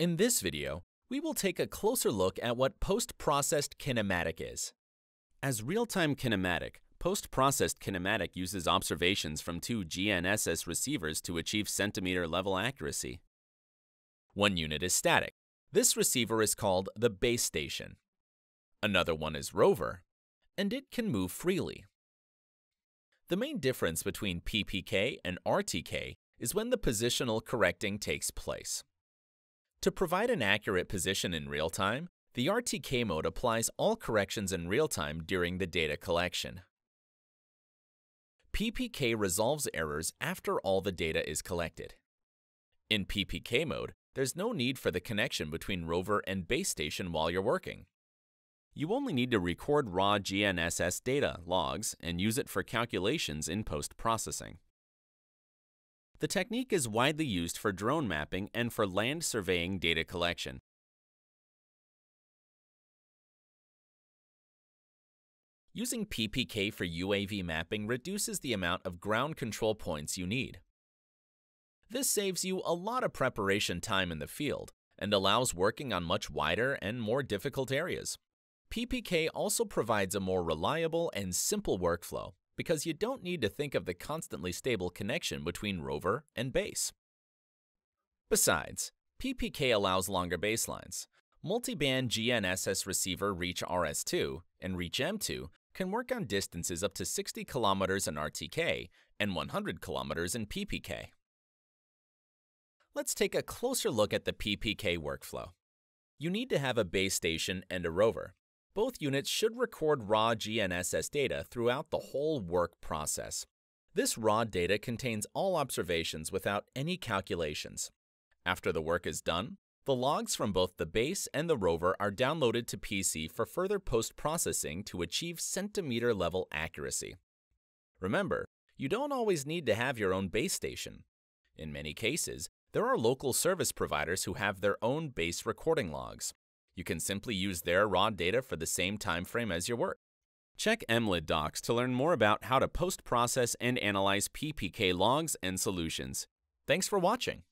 In this video, we will take a closer look at what post-processed kinematic is. As real-time kinematic, post-processed kinematic uses observations from two GNSS receivers to achieve centimeter-level accuracy. One unit is static. This receiver is called the base station. Another one is rover, and it can move freely. The main difference between PPK and RTK is when the positional correcting takes place. To provide an accurate position in real time, the RTK mode applies all corrections in real time during the data collection. PPK resolves errors after all the data is collected. In PPK mode, there's no need for the connection between rover and base station while you're working. You only need to record raw GNSS data logs and use it for calculations in post-processing. The technique is widely used for drone mapping and for land surveying data collection. Using PPK for UAV mapping reduces the amount of ground control points you need. This saves you a lot of preparation time in the field and allows working on much wider and more difficult areas. PPK also provides a more reliable and simple workflow because you don't need to think of the constantly stable connection between rover and base. Besides, PPK allows longer baselines. Multiband GNSS receiver Reach RS2 and Reach M2 can work on distances up to 60 kilometers in RTK and 100 kilometers in PPK. Let's take a closer look at the PPK workflow. You need to have a base station and a rover. Both units should record raw GNSS data throughout the whole work process. This raw data contains all observations without any calculations. After the work is done, the logs from both the base and the rover are downloaded to PC for further post-processing to achieve centimeter-level accuracy. Remember, you don't always need to have your own base station. In many cases, there are local service providers who have their own base recording logs. You can simply use their raw data for the same time frame as your work. Check Emlid docs to learn more about how to post-process and analyze PPK logs and solutions. Thanks for watching.